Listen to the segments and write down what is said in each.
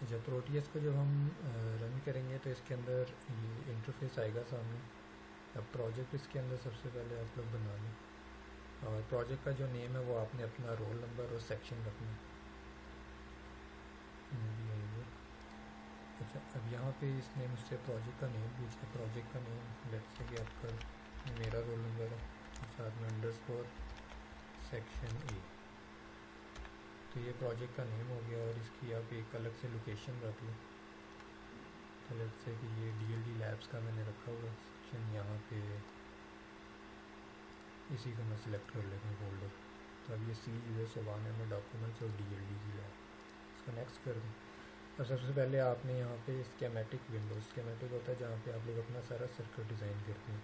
جب پروٹیس کو جب ہم رن کریں گے تو اس کے اندر یہ انٹرفیس آئے گا سامنے. اب پروجیکٹ اس کے اندر سب سے پہلے آپ لوگ بنا لیں. اور پروجیکٹ کا جو نیم ہے وہ آپ نے اپنا رول نمبر اور سیکشن رکھنا اچھا اب یہاں پہ اس نے مجھ سے پروجیکٹ کا نیم پوچھا پروجیکٹ کا نیم لیٹ سے کہ آپ کا میرا رول نمبر ہے. ساتھ میں انڈر اسکور سیکشن اے تو یہ پروجیکٹ کا نیم ہو گیا اور اس کی آپ ایک الگ سے لوکیشن رکھ لیں۔ تو لیٹ سے کہ یہ ڈی ایل ڈی لیبس کا میں نے رکھا ہوا سیکشن یہاں پہ۔ اسی کو میں سلیکٹ کر لیتا ہوں فولڈر تو اب یہ سی یو ایس سوانے میں ڈاکومنٹس اور ڈی ایل ڈی کی لیب اس کو نیکسٹ کر دیں۔ اور سب سے پہلے آپ نے یہاں پہ اسکیمیٹک ونڈو اسکیمیٹک ہوتا ہے جہاں پہ آپ لوگ اپنا سارا سرکٹ ڈیزائن کرتے ہیں۔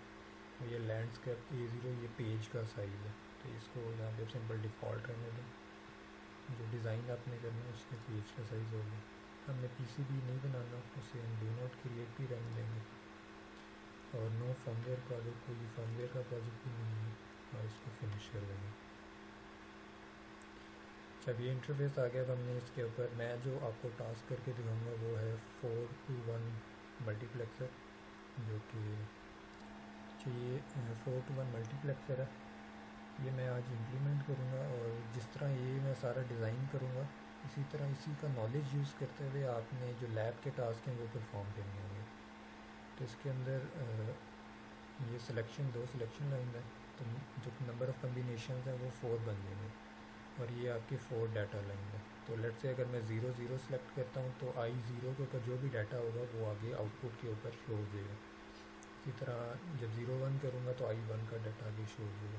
اور یہ لینڈسکیپ اے زیرو یہ پیج کا سائز ہے۔ تو اس کو یہاں پہ سمپل ڈیفالٹ رہنے دیں۔ جو ڈیزائن آپ نے کرنا ہے اس کے پیج کا سائز ہوگا ہم نے پی سی بی نہیں بنانا، اسے ہم ڈو نوٹ کریٹ بھی رہنے دیں گے۔ اور نو فارم ویئر پروجیکٹ کوئی فارم ویئر کا پروجیکٹ بھی نہیں ہے اور اس کو فنش کر دیں گے۔ جب یہ انٹرفیس آ گیا تو ہم نے اس کے اوپر، میں جو آپ کو ٹاسک کر کے دکھاؤں گا، وہ ہے four to one multiplexer جو کہ یہ four to one multiplexer ہے۔ یہ میں آج امپلیمنٹ کروں گا اور جس طرح یہ میں سارا ڈیزائن کروں گا، اسی طرح اسی کا نالج یوز کرتے ہوئے آپ نے جو لیب کے ٹاسک ہیں وہ پرفارم کرنے ہوں گے تو اس کے اندر یہ سلیکشن دو سلیکشن لائن ہے تو جو نمبر آف کمبینیشنز ہیں وہ فور بن جائیں گے اور یہ آپ کی فور ڈیٹا لائن ہے تو لیٹ سے اگر میں زیرو زیرو سلیکٹ کرتا ہوں تو آئی زیرو کے اوپر جو بھی ڈیٹا ہوگا وہ آگے آؤٹ پٹ کے اوپر شو ہو جائے گا۔ اسی طرح جب زیرو ون کروں گا تو آئی ون کا ڈیٹا آگے شو ہو جائے گا۔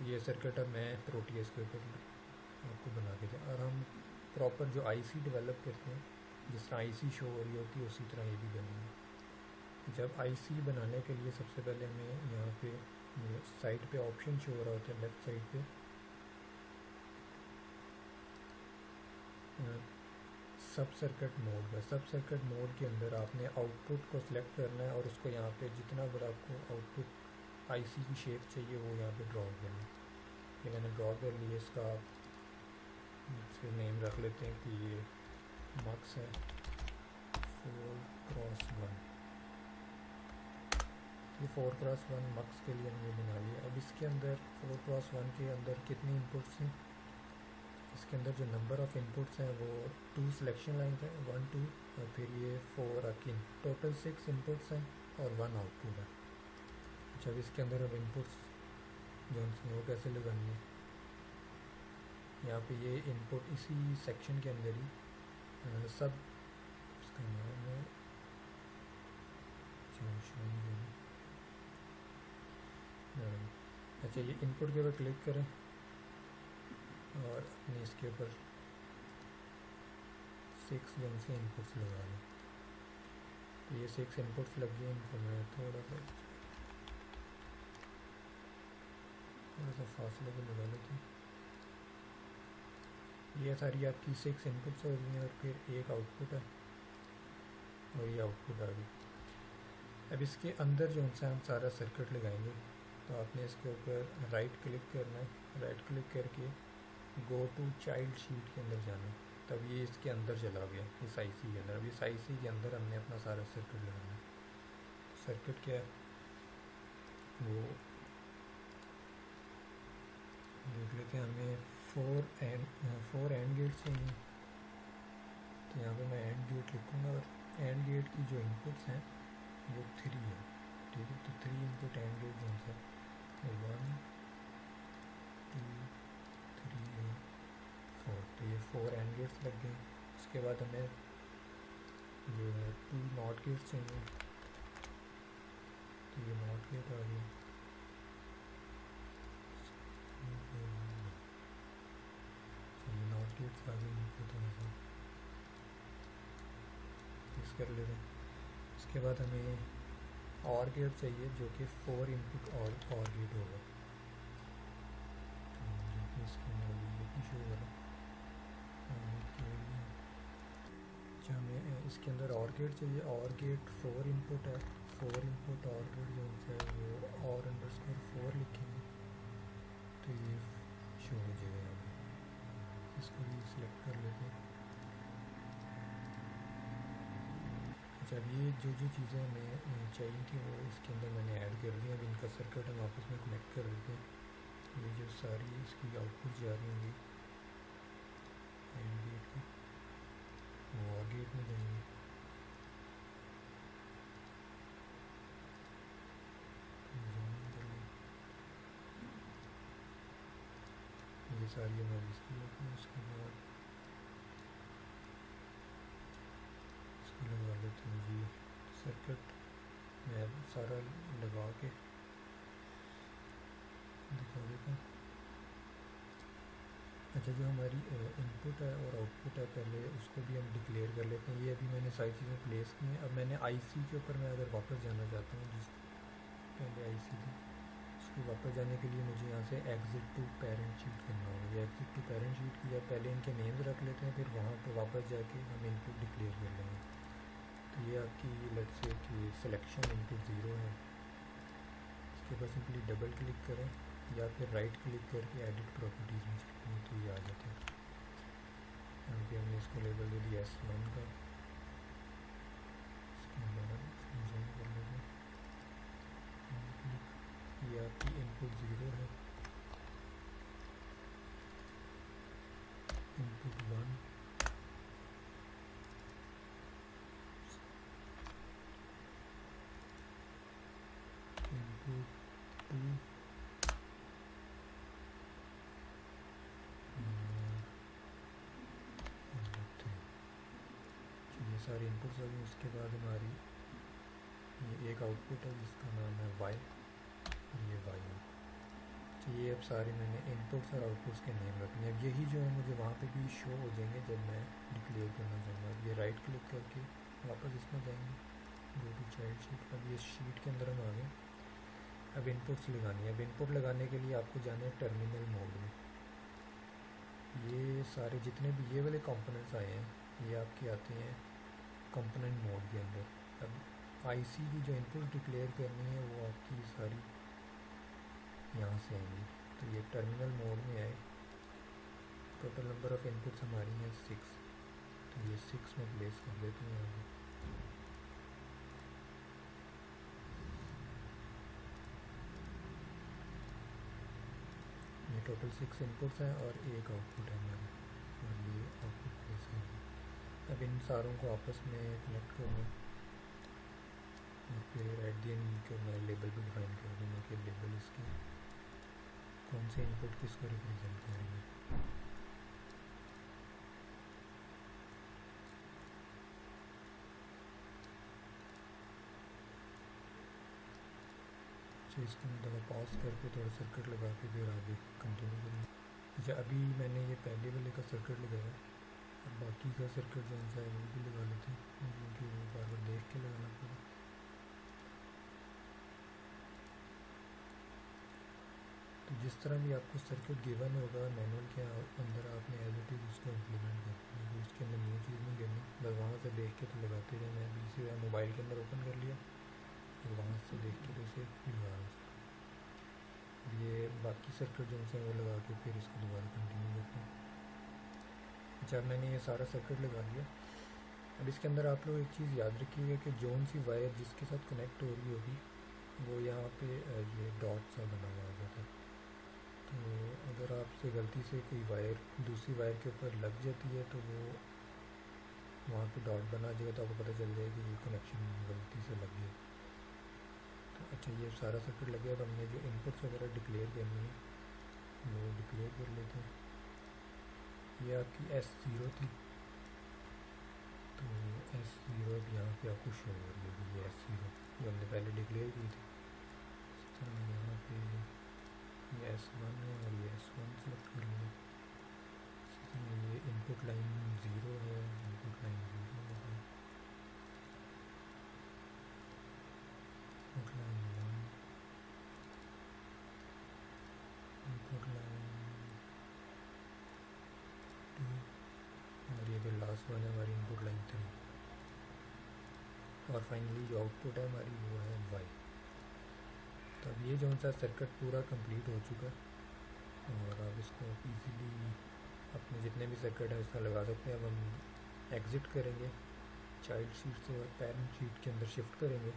یہ سرکٹ اب میں پروٹیس کے اوپر آپ کو بنا کے دیں اور ہم پراپر جو آئی سی ڈیولپ کرتے ہیں، جس طرح آئی سی شو ہو رہی ہوتی ہے، اسی طرح یہ بھی بنے گا جب آئی سی بنانے کے لیے سب سے پہلے ہمیں یہاں پہ سائڈ پہ آپشن شو ہو رہا ہوتا ہے لیفٹ سائڈ پہ۔ سب سرکٹ موڈ کا سب سرکٹ موڈ کے اندر آپ نے آؤٹ پٹ کو سلیکٹ کرنا ہے اور اس کو یہاں پہ جتنا بڑا آپ کو آؤٹ پٹ آئی سی کی شیپ چاہیے، وہ یہاں پہ ڈرا کرنا ہے۔ نے ڈرا کر لیا اس کا۔ آپ نیم رکھ لیتے ہیں کہ یہ مکس ہے۔ فور کراس ون یہ فور کراس ون مکس کے لیے ہم نے بنا لیا۔ اب اس کے اندر فور کراس ون کے اندر کتنی انپٹس ہیں؟ اس کے اندر جو نمبر آف انپٹس ہیں وہ ٹو سلیکشن لائنس ہیں ون ٹو اور پھر یہ فور اکین ٹوٹل سکس انپٹس ہیں اور ون آؤٹ پٹ ہے اچھا اب اس کے اندر اب انپٹس جو ہیں وہ کیسے لگانی ہے یہاں پہ یہ انپٹ اسی سیکشن کے اندر ہی سب اس کا نام ہے۔ اچھا یہ انپٹ کے اوپر کلک کریں اور اپنے اس کے اوپر سکس جو سے انپٹس لگا لیں۔ تو یہ سکس انپٹس لگ گئے۔ ان کو میں تھوڑا سا تھوڑا سا فاصلے کو لگا لیتی ہوں یہ ساری آپ کی سکس انپٹس ہو گئی ہیں اور پھر ایک آؤٹ پٹ ہے اور یہ آؤٹ پٹ آ گئی۔ اب اس کے اندر جو ان سے ہم سارا سرکٹ لگائیں گے، تو آپ نے اس کے اوپر رائٹ کلک کرنا ہے۔ رائٹ کلک کر کے گو ٹو چائلڈ شیٹ کے اندر جانا ہے۔ تب یہ اس کے اندر چلا گیا، اس آئی سی کے اندر۔ اب اس آئی سی کے اندر ہم نے اپنا سارا سرکٹ لگانا ہے۔ سرکٹ کیا ہے؟ وہ دیکھ لیتے ہیں ہمیں four and four and gate چاہیے تو یہاں پہ میں اینڈ گیٹ لکھوں گا اور اینڈ گیٹ کی جو انپٹس ہیں وہ تھری ہے ٹھیک ہے تو تھری انپٹ اینڈ گیٹ کون سا ون ٹو تھری فور تو یہ فور اینڈ گیٹس لگ گئے اس کے بعد ہمیں جو ہے ٹو ناٹ گیٹس چاہیے تو یہ ناٹ گیٹ آ گیا فکس کر لیتے ہیں اس کے بعد ہمیں اور گیٹ چاہیے جو کہ فور انپٹ اور اور گیٹ ہوگا جو کہ اس کے اندر یہ بھی شو ہو رہا اچھا ہمیں اس کے اندر اور گیٹ چاہیے اور گیٹ فور انپٹ ہے فور انپٹ اور گیٹ جو ہے وہ اور انڈر اسکور فور لکھیں گے تو یہ شو ہو جائے گا اس کو بھی سلیکٹ کر لیتے ہیں اچھا یہ جو جو چیزیں ہمیں چاہیے تھیں، وہ اس کے اندر میں نے ایڈ کر دی ہیں۔ اب ان کا سرکٹ ہم آپس میں کنیکٹ کر دیتے ہیں یہ جو ساری اس کی آؤٹ پٹ جا رہی ہوں گی گیٹ کی، وہ گیٹ میں جائیں گے یہ ساری ہماری اس کی لگی اس کے بعد اس کو لگا جی سرکٹ میں سارا لگا کے دکھا دیتا ہوں اچھا جو ہماری ان پٹ ہے اور آؤٹ پٹ ہے پہلے اس کو بھی ہم ڈکلیئر کر لیتے ہیں یہ ابھی میں نے ساری چیزیں پلیس کی ہیں اب میں نے آئی سی کے اوپر میں اگر واپس جانا چاہتا ہوں جس پہلے آئی سی تھی اس کو واپس جانے کے لیے مجھے یہاں سے ایگزٹ ٹو پیرنٹ شیٹ کرنا ہوگا یہ ایگزٹ ٹو پیرنٹ شیٹ کیا پہلے ان کے نیمز رکھ لیتے ہیں پھر وہاں پہ واپس جا کے ہم ان پٹ ڈکلیئر کر لیں گے تو یہ آپ کی لٹ سے کہ سلیکشن ان زیرو ہے۔ اس کے اوپر سمپلی ڈبل کلک کریں یا پھر رائٹ کلک کر کے ایڈٹ پراپرٹیز میں تو یہ آ جاتے ہیں۔ یہاں پہ ہم نے اس کو لیبل دے دیا ایس ون کا۔ اس کے بعد زوم کر لیتے یہ آپ کی ان پٹ زیرو ہے input one input two ساری انپٹس ہو گئی اس کے بعد ہماری یہ ایک آؤٹ پٹ ہے جس کا نام ہے وائی اور یہ وائی ہے۔ تو یہ اب سارے میں نے انپٹس اور آؤٹ پٹس کے نیم رکھنے اب یہی جو ہے مجھے وہاں پہ بھی شو ہو جائیں گے جب میں ڈکلیئر کرنا چاہوں گا۔ اب یہ رائٹ کلک کر کے واپس اس میں جائیں گے۔ گو ٹو چائلڈ شیٹ اب یہ شیٹ کے اندر ہم آ گئے۔ اب انپٹس لگانی ہے اب انپٹ لگانے کے لیے آپ کو جانا ہے ٹرمینل موڈ میں۔ یہ سارے جتنے بھی یہ والے کمپوننٹس آئے ہیں، یہ آپ کے آتے ہیں۔ کمپوننٹ موڈ کے اندر اب آئی سی کی جو انپٹ ڈکلیئر کرنی ہے وہ آپ کی ساری یہاں سے آئیں گی تو یہ ٹرمینل موڈ میں آئے ٹوٹل نمبر آف انپٹس ہماری ہیں سکس تو یہ سکس میں پلیس کر دیتے ہیں یہاں یہ ٹوٹل سکس انپٹس ہیں اور ایک آؤٹ پٹ ہے ہماری اور یہ آؤٹ پٹ پلیس ہے اب ان ساروں کو آپس میں کنیکٹ کر لوں پھر ایٹ دی اینڈ کو میں لیبل بھی ڈیفائن کر دوں گا کہ لیبل اس کی کون سے ان پٹ کس کو ریپرزینٹ کریں گے اچھا اس کو میں دفعہ پاس کر کے تھوڑا سرکٹ لگا کے پھر آگے کنٹینیو کروں اچھا ابھی میں نے یہ پہلے والے کا سرکٹ لگایا۔ اب باقی کا سرکٹ جو ہے وہ بھی لگا لیتے ہیں کیونکہ وہ بار بار دیکھ کے لگانا پڑا تو جس طرح بھی آپ کو سرکٹ گیون ہوگا مینول کے اندر آپ نے ایز اٹ از اس کو امپلیمنٹ کرنا ہے اس کے اندر نیو چیز نہیں کرنی بس وہاں سے دیکھ کے تو لگاتے رہے میں ابھی سے موبائل کے اندر اوپن کر لیا تو وہاں سے دیکھ کے تو اسے لگا یہ باقی سرکٹ جو ہیں وہ لگا کے پھر اس کو دوبارہ کنٹینیو کرتے ہیں اچھا میں نے یہ سارا سرکٹ لگا دیا اب اس کے اندر آپ لوگ ایک چیز یاد رکھیے گا کہ جون سی وائر جس کے ساتھ کنیکٹ ہو رہی ہوگی، وہ یہاں پہ یہ ڈاٹ سا بنا ہوا ہوگا تھا۔ تو اگر آپ سے غلطی سے کوئی وائر دوسری وائر کے اوپر لگ جاتی ہے، تو وہ وہاں پہ ڈاٹ بنا جائے گا تو آپ کو پتہ چل جائے کہ یہ کنیکشن غلطی سے لگ گیا۔ تو اچھا یہ سارا سرکٹ لگ گیا۔ اب ہم نے جو انپٹس وغیرہ ڈکلیئر کرنی ہے، وہ ڈکلیئر کر لیتے ہیں۔ یہ آپ کی ایس زیرو تھی، تو ایس زیرو اب یہاں پہ آپ کو شو ہو رہی ہوگی یہ ایس زیرو جو ہم نے پہلے ڈکلیئر کی تھی۔ اس طرح یہاں پہ یہ ایس ون ہے اور یہ ایس ون سلیکٹ کر لیا اسی طرح یہ ان پٹ لائن زیرو ہے ان پٹ لائن زیرو ہے put line one input line اور یہ پھر لاسٹ ون ہے ہماری ان پٹ لائن تھری اور فائنلی جو آؤٹ پٹ ہے ہماری وہ ہے وائی تو اب یہ جو سا سرکٹ پورا کمپلیٹ ہو چکا اور آپ اس کو ایزیلی اپنے جتنے بھی سرکٹ ہیں اس کا لگا سکتے ہیں۔ اب ہم ایگزٹ کریں گے چائلڈ شیٹ سے اور پیرنٹ شیٹ کے اندر شفٹ کریں گے۔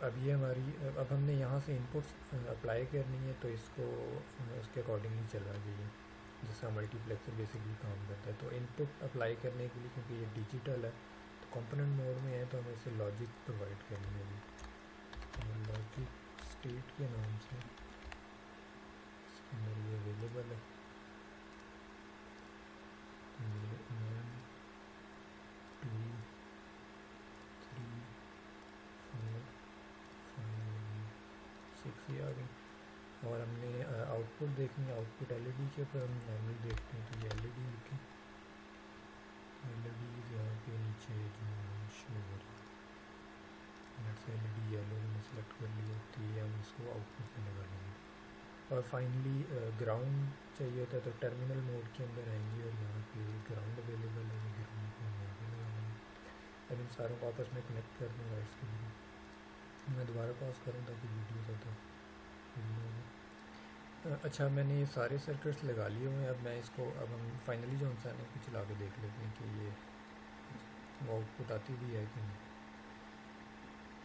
اب یہ ہماری اب ہم نے یہاں سے انپٹس اپلائی کرنی ہے تو اس کو، اس کے اکارڈنگلی چلنا چاہیے جس کا ملٹی پلیکسر بیسکلی کام کرتا ہے۔ تو ان پٹ اپلائی کرنے کے لیے کیونکہ یہ ڈیجیٹل ہے کمپوننٹ موڈ میں ہے تو ہمیں اسے لاجک پرووائڈ کرنی ہوگی لاجک اسٹیٹ کے نام سے اس کے اندر یہ اویلیبل ہے۔ سکس یہ آ گئی۔ اور ہم نے آؤٹ پٹ دیکھنی ہے output L E D کے اوپر ہم نارملی دیکھتے ہیں۔ تو یہ ایل ای ڈی لکھیں ایل ای ڈی یہاں پہ نیچے جو شو ہو ایل ای ڈی یلو میں نے سلیکٹ کر لیا تو یہ ہم اس کو آؤٹ پٹ میں لگا لیں گے اور فائنلی گراؤنڈ چاہیے ہوتا ہے تو ٹرمینل موڈ کے اندر آئیں گے اور یہاں پہ گراؤنڈ اویلیبل ہے گراؤنڈ کو یہاں پہ لگا لیں گے اب ان ساروں کو آپس میں کنیکٹ کر دوں گا اس کے لیے میں دوبارہ پاس کروں تاکہ ویڈیو زیادہ اچھا میں نے یہ سارے سرکٹس لگا لیے ہوئے ہیں اب میں اس کو اب ہم فائنلی جو انسان ہے کو چلا کے دیکھ لیتے ہیں کہ یہ آؤٹ پٹ آتی بھی ہے کہ نہیں؟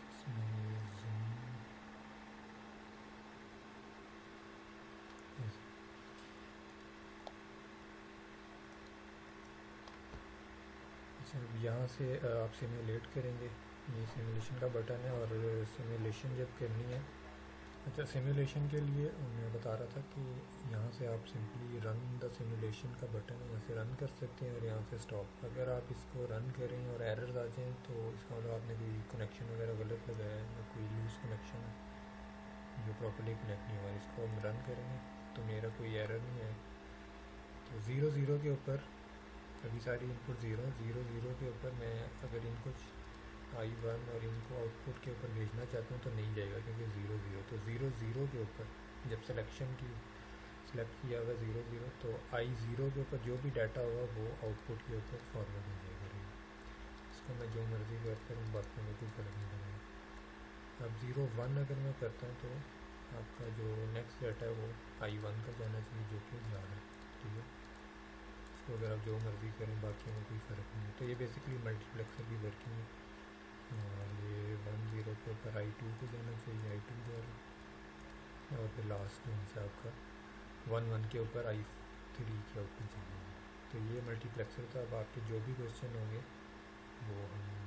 اس میں اچھا یہاں سے آپ سیمولیٹ کریں گے۔ یہ سیمولیشن کا بٹن ہے اور سیمولیشن جب کرنی ہے اچھا سیمولیشن کے لیے میں بتا رہا تھا کہ یہاں سے آپ سمپلی رن دا سیمولیشن کا بٹن ہے یہاں سے رن کر سکتے ہیں اور یہاں سے اسٹاپ اگر آپ اس کو رن کریں اور ایررز آ جائیں تو اس کا مطلب آپ نے کوئی کنیکشن وغیرہ غلط لگایا ہے یا کوئی لوز کنیکشن ہے جو پراپرلی کنیکٹ نہیں ہوا اس کو ہم رن کریں گے تو میرا کوئی ایرر نہیں ہے۔ تو زیرو زیرو کے اوپر، ابھی ساری input zero zero zero کے اوپر میں اگر ان کو آئی ون اور ان کو آؤٹ پٹ کے اوپر بھیجنا چاہتا ہوں تو نہیں جائے گا کیونکہ زیرو زیرو تو زیرو زیرو کے اوپر جب سلیکشن کی سلیکٹ کیا ہوگا زیرو زیرو تو آئی زیرو کے اوپر جو بھی ڈاٹا ہوگا وہ آؤٹ پٹ کے اوپر فارورڈ ہو جائے گا اس کو میں جو مرضی کرتا ہوں باقی میں کوئی فرق نہیں پڑے گا۔ اب زیرو ون اگر میں کرتا ہوں تو آپ کا جو نیکسٹ ڈاٹا ہے وہ آئی ون کا جانا چاہیے جو کہ جا رہا ہے، ٹھیک ہے؟ اس کو اگر آپ جو مرضی کریں باقی میں کوئی فرق نہیں ہے۔ تو یہ بیسکلی ملٹی پلیکسر کی ورکنگ ہے۔ یہ ون زیرو کے اوپر آئی ٹو کو جانا چاہیے، آئی ٹو جا اور پھر لاسٹ ان سے آپ کا ون ون کے اوپر، آئی تھری کے اوپر جانا ہے۔ تو یہ ملٹی پلیکسر تھا اب آپ کے جو بھی کوشچن ہوں گے، وہ ہم